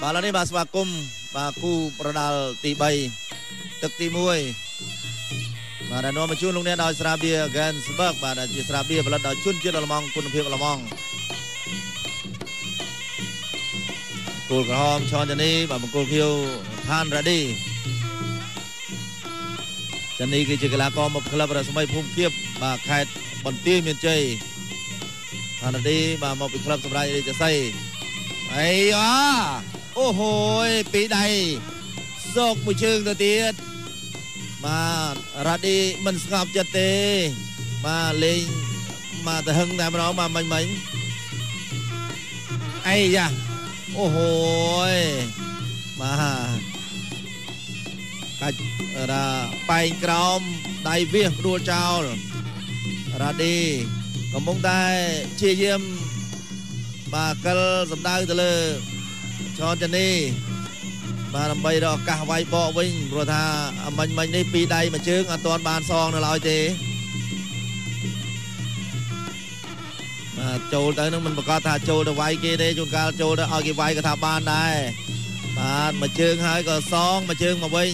បាទឥឡូវនេះបាទស្វាគមន៍បាទគូប្រដាល់ទី3ទឹកទី1បាទដែលនាំមកជូនលោកអ្នកដោយស្រាបៀ Gensberg បាទដែលជាស្រាបៀផលិតដោយជនជាតិអាល្លឺម៉ង់គុណភាពអាល្លឺម៉ង់គោលក្រហមឈនចានីបាទបង្គោលខៀវឋានរ៉ាឌីចានីគឺជាកីឡាករមកក្លឹបរស្មីភូមិគៀបបាទខេត្តបន្ទាយមានជ័យឋានរ៉ាឌីបាទមកពីក្លឹបសម្រាប់រាជសីអីអា អូហូយពីដៃសោកមួយជើងទៅទៀតបាទរ៉ាឌីមិនស្ងប់ចិត្តទេបាទលេងមកទៅហឹងតែម្ដងបាទមិញមិញអីយ៉ាអូហូយបាទកាច់រ៉ាបែងក្រោមដៃវាសដួលចោលរ៉ាឌីកំពុងតែជាយាមបាទកិលសម្ដៅទៅលើ ឈនចានីបាទដើម្បីរកឱកាសវាយបកវិញព្រោះថាអមិញមិញនេះពីរដៃមួយជើងអត់ទាន់បានសងនៅឡើយទេបាទចូលទៅនឹងមិនប្រកាសថាចូលទៅវាយគេទេជួនកាលចូលទៅឲ្យគេវាយក៏ថាបានដែរបាទមួយជើងហើយក៏សងមួយជើងមកវិញ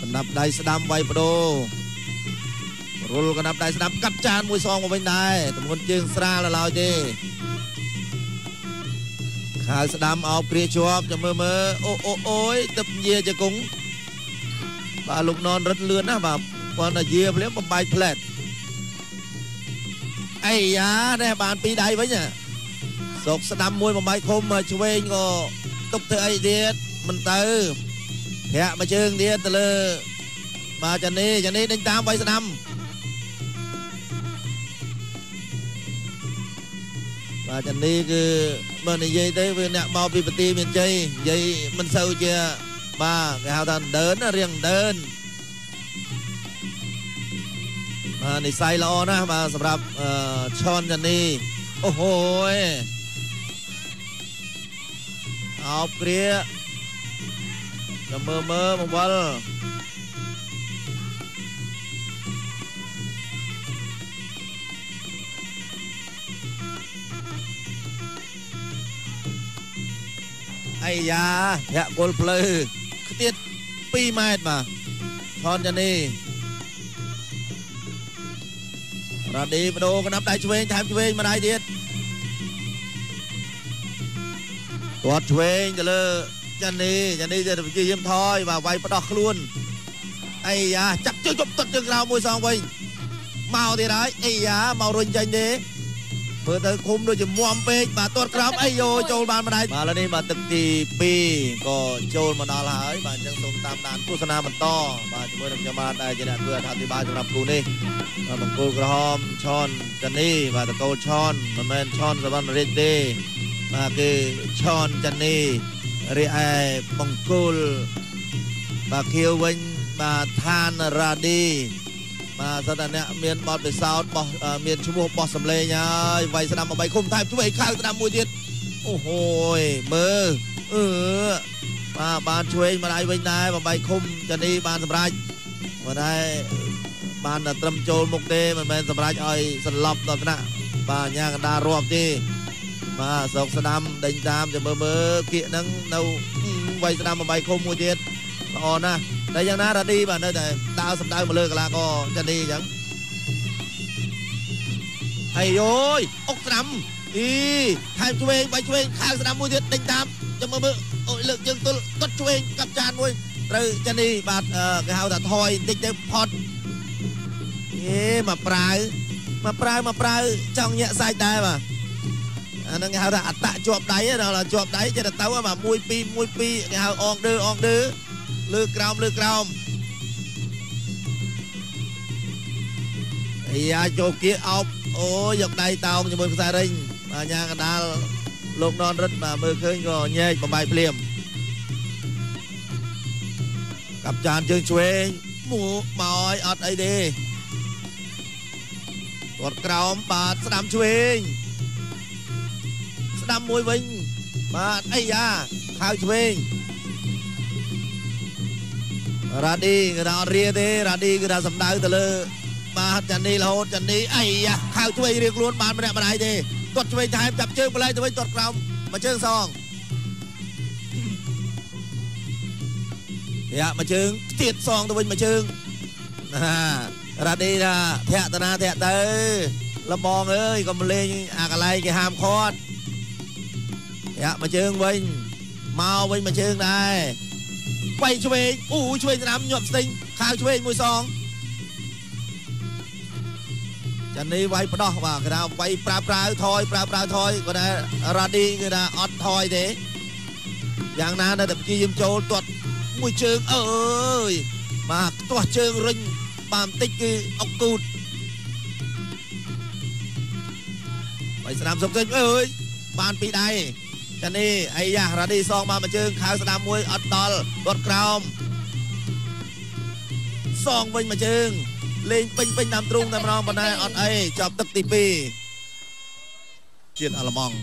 បណ្ដាប់ដៃស្ដាំវាយបដូរ រុលកណ្ដាប់ដៃស្ដាប់កាត់ចានមួយសងមកវិញដែរទម្ងន់ជើងស្រាលឡើយទេខៅស្ដាំអោបគ្រាជាប់ចាំមើលមើលអូអូអូយទឹកញាជង្គង់បាទលោកននរត់លឿនណាបាទប៉ុន្តែយាភ្លាមបំបែកផ្លែតអីយ៉ានេះបានពីរដៃវិញសោកស្ដាំមួយបំបែកឃុំឆ្វេងក៏ទុកធ្វើអីទៀតមិនទៅធាក់មួយជើងទៀតទៅលើបាទចានីចានីដេញតាមវាយស្ដាំ បាទចានីគឺបើនិយាយទៅវាអ្នកមកពីប្រទីមានជ័យនិយាយមិនសូវជាបាទគេហៅថាដើនរៀងដើនបាទនិស័យល្អណាស់បាទសម្រាប់ឈនចានីអូហូយអោបគ្រាចាំមើលមើលបង្វិល អាយ៉ាធាក់គល់ភ្លឺខ្ទៀត2ម៉ែត្របាទថនចានីរ៉ាឌីបដូរកណ្ដាប់ដៃឆ្វេងថែមឆ្វេងម្ដាយទៀតគាត់ឆ្វេងទៅលើចានីចានីទៅជាយាមថយបាទវាយផ្ដោះខ្លួនអីយ៉ាចាក់ជើងជប់ទឹកជើងក្រៅមួយសងវិញមកទៀតហើយអីយ៉ាមករុញចាញ់ទេ មើលទៅឃុំដូចជាមុំពេកបាទទាត់ក្រោមអីយោចូលបានម្ដាយបាទឥឡូវនេះបាទទឹកទី2ក៏ចូលមកដល់ហើយបាទអញ្ចឹងសូមតាមដានទស្សនាបន្តបាទជាមួយនឹងខ្ញុំបាទដែលជាអ្នកធ្វើអធិប្បាយសម្រាប់គូនេះបាទបង្គោលក្រហមឆនចានីបាទតកូលឆនមិនមែនឆនសវណ្ណរាជទេបាទគឺឆនចានីរីឯបង្គោលបាទខៀវវិញបាទឋានរ៉ាឌី បាទសិតតែអ្នកមានបទពិសោធន៍បោះមានឈ្មោះបោះសម្លេងហើយវាយស្ដាំ8ឃុំថែមជួយខៅស្ដាំមួយទៀតអូហូយមើលអឺបាទបានជួយម្ដាយវិញដែរ8ឃុំចានីបានសម្រេចមិនដែរបានតែត្រឹមចូលមុខទេមិនមែនសម្រេចឲ្យសន្លប់ដល់ថ្នាក់បាទញ៉ាកណ្ដាលរាប់ទេបាទសោកស្ដាំដេញតាមចាំមើលមើលគៀកហ្នឹងនៅវាយស្ដាំ8ឃុំមួយទៀតល្អណាស់ តែយ៉ាងណារ៉ាឌីបាទនៅតែដើរសម្ដៅមកលើកីឡាករចានីអញ្ចឹងហើយយោយអុកស្ដាំអីថែមឆ្វេងបាយឆ្វេងខាងស្ដាំមួយទៀតដេញតាមចាំមើលមើលអូយលើកជើងទល់កត់ឆ្វេងកាត់ចានមួយត្រូវចានីបាទគេហៅថាថយបន្តិចទៅផត់អេមកប្រាវមកប្រាវមកប្រាវចង់ញាក់សាច់ដែរបាទអានឹងគេហៅថាអតៈជាប់ដៃដល់ជាប់ដៃចេះតែទៅបាទ1 2 1 2គេហៅអងឌឺអងឌឺ លើក្រោមលើក្រោមអាយ៉ាចូលគៀអោបអូយកដៃតោងជាមួយខ្សែរិញបាទញ៉ាកដាលលោកននរិទ្ធបាទមើលឃើញក៏ញែកបំបាយភ្លាមកាប់ចានជើងឆ្វេងមកមកឲ្យអត់អីទេគាត់ក្រោមបាទស្ដាំឆ្វេងស្ដាំមួយវិញបាទអីយ៉ាខៅឆ្វេង រ៉ាឌីគឺថាអត់រៀទេរ៉ាឌីគឺថាសម្ដៅទៅលើបាទចានីរហូតចានីអីយ៉ាខៅជួយរៀងខ្លួនបានម្នាក់ម្ដាយទេទាត់ឆ្វេងថែមចាប់ជើងបលែងទៅវិញទាត់ក្រោមមួយជើងសងយ៉ាមួយជើងទៀតសងទៅវិញមួយជើងណារ៉ាឌីណាធាក់តាណាធាក់ទៅលបងអើយកុំលេងអាកន្លែងគេហាមឃាត់យ៉ាមួយជើងវិញមកវិញមួយជើងដែរ បៃឆ្វេងអូឆ្វេងស្ដាំញាត់ស្ទិញខាងឆ្វេងមួយសងចានីវាយផ្ដោះបាទគេថាវាយប្រើប្រើថយប្រើប្រើថយគាត់ថារ៉ាឌីគេថាអត់ថយទេយ៉ាងណានៅតែព្យាយាមចូលទាត់មួយជើងអើយបាទទាស់ជើងរុញបានបន្តិចគឺអុកគូតបាយស្ដាំសុកទិញអើយបានពីដៃ ចានេះអីយ៉ារ៉ាឌីសងបានមួយជើងខៅស្ដាំមួយអត់ដល់គាត់ក្រោមសងវិញមួយជើងលេងពេញពេញតាមទ្រូងតែម្ដងប៉ុន្តែអត់អីចាប់ទឹកទី2ជាតិអាល្លឺម៉ង់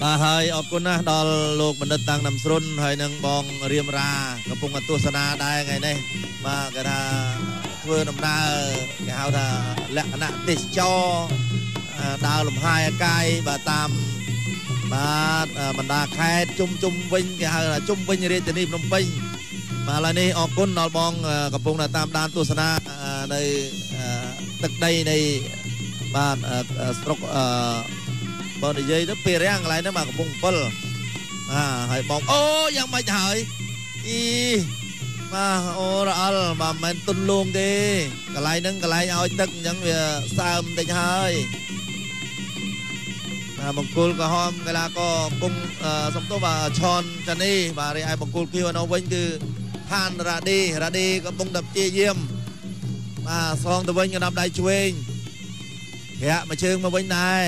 បាទហើយអរគុណណាស់ដល់លោកបណ្ឌិតតាំងណាំស្រុនហើយនឹងបងរៀមរាកំពុងទស្សនាដែរថ្ងៃនេះបាទគេថាធ្វើដំណើរគេហៅថាលក្ខណៈទេសចរដើរលំហែអាកាយបាទតាម បាទបណ្ដាខេត្តជុំជុំវិញគេហៅថាជុំវិញរាជធានីភ្នំពេញបាទឥឡូវនេះអរគុណដល់បងកំពុងតែតាមដានទស្សនានៅទឹកដីនៃបាទស្រុកអឺបើនិយាយទៅពេលរាំងកន្លែងហ្នឹងបាទកំពង់7បាទហើយបងអូយ៉ាងម៉េចហើយអីបាទអូរអល់បាទមិនមែនទុនលងទេកន្លែងហ្នឹងកន្លែងឲ្យទឹកអញ្ចឹងវាសើមតិចហើយ បាទបង្គោលក្រហមកីឡាករកំពុងសំទោសបាទឆនចានីបាទរីឯបង្គោលខៀវនៅវិញគឺហានរ៉ាឌីរ៉ាឌីកំពុងតែព្យាយាមបាទសងទៅវិញកណ្ដាប់ដៃឆ្វេងធាក់មួយជើងមកវិញដែរ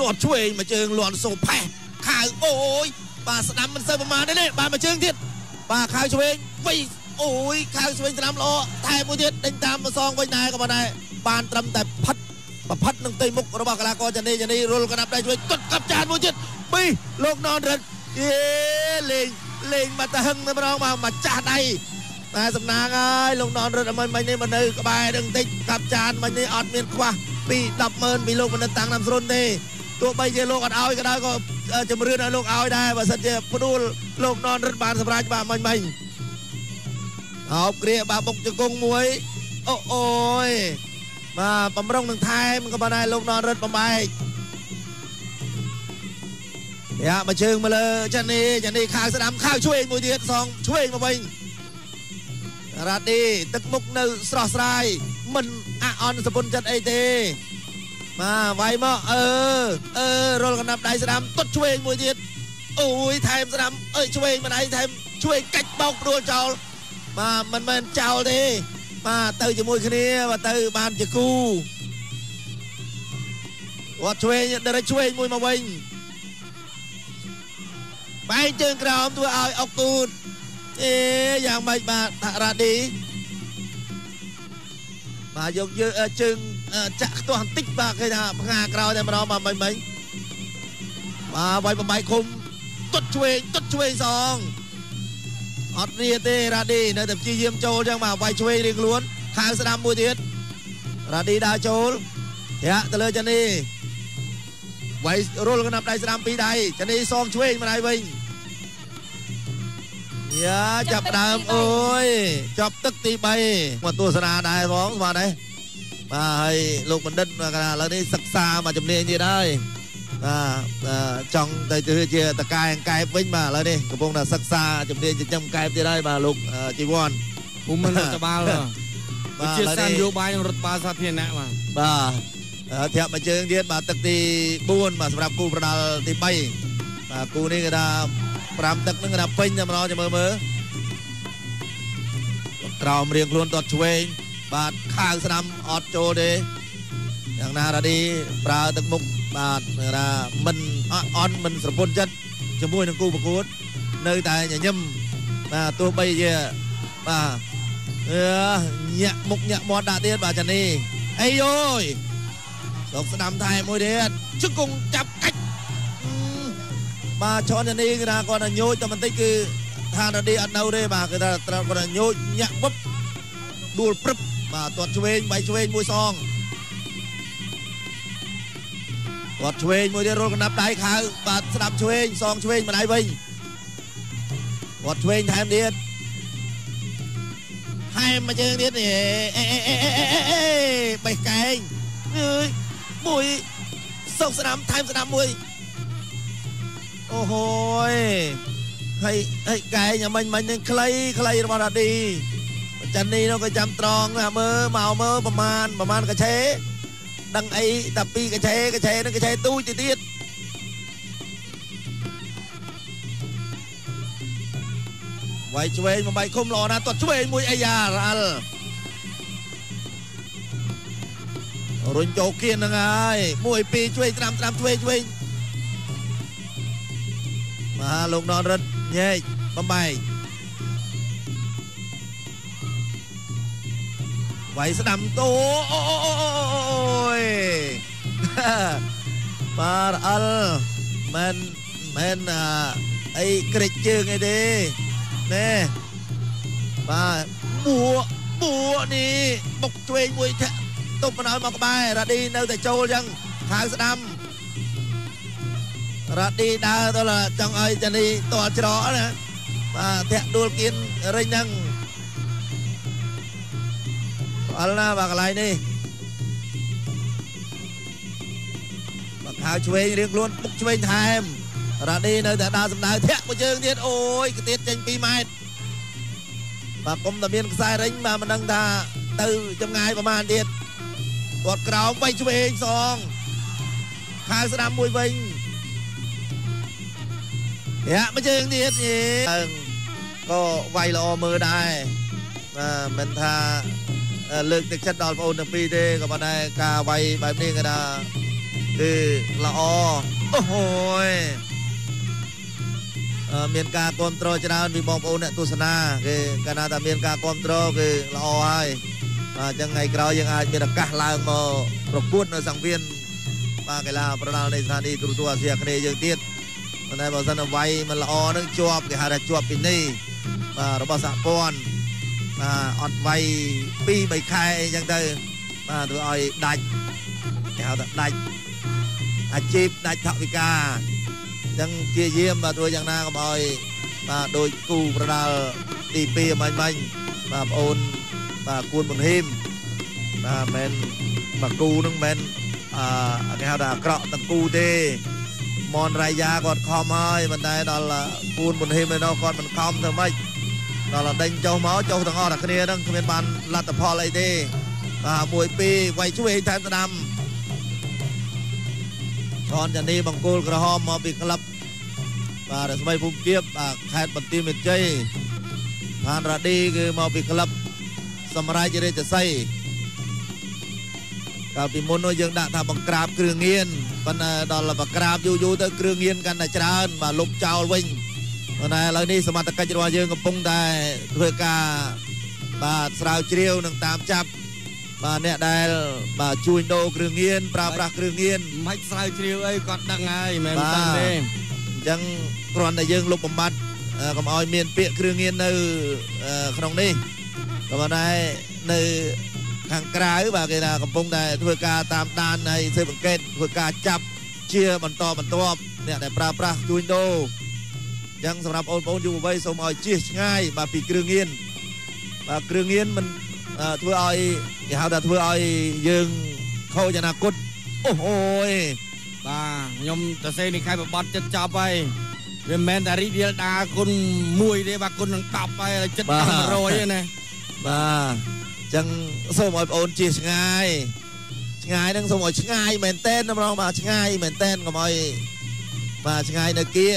ទាត់ឆ្វេងមួយជើងលន់សូផេះខៅអូយបាទស្ដាំមិនសូវប្រមាណទេនេះបាទមួយជើងទៀតបាទខៅឆ្វេងវិញ អូយខៅឆ្វេងស្ដាំល្អថែមួយទៀតដេញតាមមកសងវិញដែរក៏ប៉ុន្តែបានត្រឹមតែផិតប្រផិតនឹងទីមុខរបស់កីឡាករចានីចានីរុលកណាប់ដៃជួយកត់កាប់ចានមួយទៀតពីលោកណនរិទ្ធយេលេងលេងមកទៅហឹងទៅម្ដងមកមកចាស់ដៃតែសំណាងហើយលោកណនរិទ្ធអមិញមិញនេះមកនៅក្បែរនឹងតិចកាប់ចានមិញនេះអត់មានខ្វះពី100000ពីលោកមនិតតាំងណាំស្រុនទេទោះបីជាលោកអត់ឲ្យក៏ដោយក៏ជំរឿនឲ្យលោកឲ្យដែរបើសិនជាផ្ដួលលោកននរិទ្ធបានសម្រាប់បាទមិញមិញ អោបគ្រាបាទបុកជង្គង់មួយអូអូយបាទបំរុងនឹងថែមក៏ប៉ុន្តែលោកននរិទ្ធបំបែកយ៉ាមកជើងមកលើចានីចានីខាវស្ដាំខាវជួយមួយទៀតសងជួយមកវិញរ៉ាឌីទឹកមុខនៅស្រស់ស្រាយមិនអអន់សពុនចិត្តអីទេបាទវាយមកអឺអឺរុលកណ្ដាប់ដៃស្ដាំទុតឆ្វេងមួយទៀតអូយថែមស្ដាំអើយឆ្វេងម្ដាយថែមឆ្វេងកាច់បោកព្រួលចោល បាទមិនមែនចោលទេបាទទៅជាមួយគ្នាបាទទៅបានជាគូគាត់ឆ្វេងដរិចឆ្វេងមួយមកវិញបែកជើងក្រោមធ្វើឲ្យអុកគូតអេយ៉ាងម៉េចបាទរ៉ាឌីបាទយកយើងជើងចាក់ខ្ទាស់បន្តិចបាទគេថាផ្ងាក្រោយតែម្ដងបាទមិញមិញបាទវាយបំបែកឃុំទុតឆ្វេងទុតឆ្វេងសង អត់រៀទេរ៉ាឌីនៅតែព្យាយាមចូលចឹងបាទវាយឆ្វេងរៀងខ្លួនខាងស្ដាំមួយទៀតរ៉ាឌីដើរចូលធាក់ទៅលើចានីវាយរុលកណាប់ដៃស្ដាំពីរដៃចានីសងឆ្វេងម្ដាយវិញយ៉ាចាប់ដើមអូយចាប់ទឹកទី3មកទស្សនាដែរផងស្មានដែរបាទហើយលោកបណ្ឌិតគាត់ថាឥឡូវនេះសិក្សាមកជំនាញទៀតហើយ បាទចង់ទៅជាតកែកែបវិញបាទឥឡូវនេះកំពុងតែសិក្សាជំនាញចិញ្ចឹមកែបទៀតហើយបាទលោកជីវ័នភូមិន្ទរដ្ឋបាលបាទជាសានយោបាយនឹងរដ្ឋបាលសាធារណៈបាទបាទធាក់មួយជើងទៀតបាទទឹកទី4បាទសម្រាប់គូប្រដាល់ទី3បាទគូនេះគេថា5ទឹកនឹងគេថាពេញតែម្ដងចាំមើលមើលក្រោមរៀងខ្លួនតតឆ្វេងបាទខាងស្ដាំអត់ចូលទេយ៉ាងណារ៉ាឌីប្រើទឹកមុខ បាទថាមិនអន់មិនស្រពន់ចិត្តជាមួយនឹងគូប្រកួត នៅតែញញឹមបាទទោះបីជាបាទអឺញាក់មុខញាក់មាត់ដាក់ទៀតបាទចានីអីយយលោកស្ដាំថែមួយទៀតជង្គង់ចាប់កាច់បាទឆនចានីគឺថាគាត់ញយតែបន្តិចគឺថារឌីអត់នៅទេបាទគឺថាត្រូវគាត់ញោចញាក់វឹបដួលព្រឹបបាទទាត់ឆ្វេងបៃឆ្វេងមួយសង ទាត់ឆ្វេងមួយទៀតរលកណ្ដាប់ដៃខៅបាទស្ដាប់ឆ្វេងសងឆ្វេងម្ដាយវិញទាត់ឆ្វេងថែមទៀតថែមមកជើងទៀតនេះអេអេអេអេអេបេះកែងអើយមួយសុកស្ដាំថែមស្ដាំមួយអូហូយហើយហើយកែងអាមិញមិញនឹងខ្លីខ្លីរបស់រ៉ាឌីចាន់នេះនោះក៏ចាំត្រង់ណាមើលមកមើលប្រមាណប្រមាណកាឆេ ដឹងអីតែពីកាឆេកាឆេនឹងកាឆេទូចទៅទៀតវាយឆ្វេងបំបីឃុំល្អណាស់ទាត់ឆ្វេងមួយអាយ៉ារ៉ាល់រុញចូលគៀនហ្នឹងហើយមួយពីរឆ្វេងត្រាំត្រាំឆ្វេងឆ្វេងមកលោកននរិទ្ធញែកបំបែក វាយស្ដាំតូអូយបាទអលមិនមិនអីក្រិចជើងអីទេណែបាទបួបួនេះបុកឆ្វេងមួយធាក់ទុបបណ្ដោយមកក្បែររ៉ាឌីនៅតែចូលចឹងខាងស្ដាំរ៉ាឌីដើរទៅចង់ឲ្យចានីតល់ច្រកណាបាទធាក់ដួលគៀនរិញហ្នឹង អល់ណាបាទកន្លែងនេះមកខៅឆ្វេងរៀងខ្លួនពុកឆ្វេងថែមរ៉ាឌីនៅតែដើរសម្ដៅធាក់មួយជើងទៀតអូយកទៀតចេញ2ម៉ែត្របាទគុំតែមានខ្សែរិញបាទមិនដឹងថាទៅចម្ងាយប្រហែលទៀតគាត់ក្រោមបីឆ្វេងសងខៅស្ដាំមួយវិញយ៉ាមួយជើងទៀតយេក៏វាយល្អមើលដែរបាទមិនថា លើកទឹកចិត្តដល់បងអូនទាំងពីរទេក៏ប៉ុន្តែការវាយបែបនេះគេថាគឺល្អអូហូយមានការគ្រប់គ្រងច្រើនពីបងប្អូនអ្នកទស្សនាគេកាលណាតែមានការគ្រប់គ្រងគឺល្អហើយបាទអញ្ចឹងថ្ងៃក្រោយយើងអាចមានឱកាសឡើងមកប្រកួតនៅសង្វៀនបាទកីឡាប្រដាល់នៃស្ថានីយ៍ទូរទស្សន៍អាស៊ីអាគ្នេយ៍យើងទៀតប៉ុន្តែបើសិនតែវាយមិនល្អនឹងជាប់គេហៅថាជាប់ពីនេះបាទរបស់សហព័ន្ធ បាទអត់វាយ2 3ខែអីចឹងទៅបាទធ្វើឲ្យដាច់គេហៅថាដាច់អាជីពដាច់ថវិកាអញ្ចឹងជាយាមបាទធ្វើយ៉ាងណាកុំឲ្យបាទដូចគូប្រដាល់ទី2មាញ់មាញ់បាទបងអូនបាទគួនមុនហ៊ីមបាទមិនមកគូនឹងមិនអឺគេហៅថាអាក្រក់ទាំងគូទេមនរាយាគាត់ខំហើយប៉ុន្តែដល់គួនមុនហ៊ីមឯនោះគាត់មិនខំធ្វើម៉េច ដល់ដេញចុះមកចុះទាំងអស់តែគ្នាហ្នឹងគ្មានបានលទ្ធផលអីទេបាទមួយពីរវាយជួយថែមស្ដាំឈនចានីបង្គោលក្រហមមកពីក្លឹបបាទរស្មីភូមិគៀបបាទខេត្តបន្ទាយមានជ័យផានរ៉ាឌីគឺមកពីក្លឹបសម្រាប់រាជសីកាលពីមុននោះយើងដាក់ថាបង្ក្រាបគ្រឿងញៀនប៉ុន្តែដល់បង្ក្រាបយូរយូរទៅគ្រឿងញៀនកាន់តែច្រើនបាទលុបចោលវិញ ប៉ុន្តែឥឡូវនេះសមត្ថកិច្ចរបស់យើងកំពុងតែធ្វើការបាទស្រាវជ្រាវនិងតាមចាប់បាទអ្នកដែលបាទជួញដូរគ្រឿងញៀនប្រើប្រាស់គ្រឿងញៀនមិនស្រាវជ្រាវអីគាត់ដឹងហើយមិនមែនដឹងទេអញ្ចឹងគ្រាន់តែយើងលុបបំបត្តិកុំឲ្យមានពាក្យគ្រឿងញៀននៅក្នុងនេះក៏ប៉ុន្តែនៅខាងក្រៅបាទគេថាកំពុងតែធ្វើការតាមដានហើយស៊ើបអង្កេតធ្វើការចាប់ជាបន្តបន្ទាប់អ្នកដែលប្រើប្រាស់ជួញដូរអញ្ចឹងសម្រាប់បងប្អូនយុវវ័យសូមឲ្យជៀសឆ្ងាយបាទពីគ្រឿងញៀនបាទគ្រឿងញៀនមិនធ្វើឲ្យគេហៅថាធ្វើឲ្យយើងខូចអនាគតអូអូយបាទខ្ញុំទៅសេនេះខែបបត់ចិត្តចប់ហើយវាមិនមែនតែរីករាលដាលគុណ1ទេបាទគុណនឹង10ហើយចិត្ត10 100ទេណាបាទចឹងសូមឲ្យបងអូនជិះឆ្ងាយឆ្ងាយហ្នឹងសូមឲ្យឆ្ងាយមែនតែនម្ដងបាទឆ្ងាយមែនតែនកុំឲ្យបាទឆ្ងាយនៅគៀ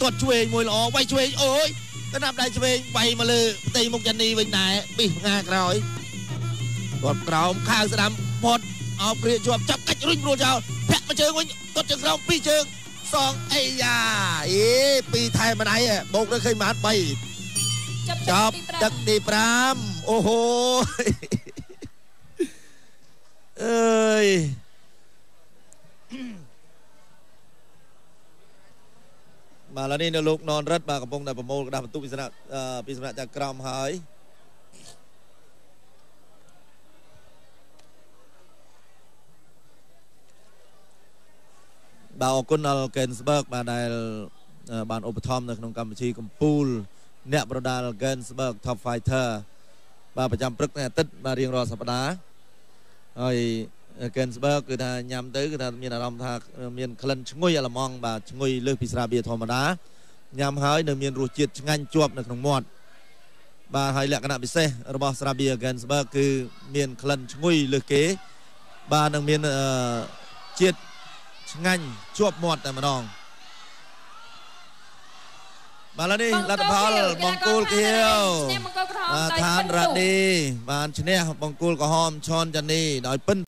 ទាត់ឆ្វេងមួយល្អវាយឆ្វេងអូយកណ្ដាប់ដៃឆ្វេងវាយមកលើផ្ទៃមុខចានីវិញដែរប៊ីសផ្ងាក្រោយគាត់ក្រោមខៅស្ដាំផត់អោបគ្រាជាប់ចាប់កាច់រុញព្រួលចោលធាក់មួយជើងវិញទាត់ជើងក្រោមពីរជើងសងអីយ៉ាអេពីរថែមម្ដាយបោកទៅឃើញបាន3ចាប់ទឹកទី5អូហូអើយ បាទឥឡូវនេះនៅលោកននរិទ្ធបាទកំពុងតែប្រមូលក្រដាស់បន្ទុកពីសំណាក់ពីសំណាក់ចាក់ក្រមហើយបាទអរគុណដល់ Gensberg បាទដែលបានឧបត្ថម្ភនៅក្នុងកម្ពុជាកម្ពុជាអ្នកប្រដាល់ Gensberg Top Fighter បាទប្រចាំព្រឹកថ្ងៃអាទិត្យបាទរៀងរាល់សប្តាហ៍ហើយ Gensberg គឺថាញ៉ាំទៅគឺថាមានអារម្មណ៍ថាមានក្លិនឈ្ងុយអាឡម៉ង់បាទឈ្ងុយលើសពីស្រាបៀរធម្មតាញ៉ាំហើយនៅមានរសជាតិឆ្ងាញ់ជាប់នៅក្នុងមាត់បាទហើយលក្ខណៈពិសេសរបស់ស្រាបៀរ Gensberg គឺមានក្លិនឈ្ងុយលើសគេ បាទនឹងមានអឺជាតិឆ្ងាញ់ជាប់មាត់តែម្ដងបាទឥឡូវនេះលទ្ធផលបង្គោលគៀវឈ្នះបង្គោលក្រហមបាទដោយឋានពិនរ៉ាទូឌីបានឈ្នះបង្គោលក្រហមឈនចានីដោយពិន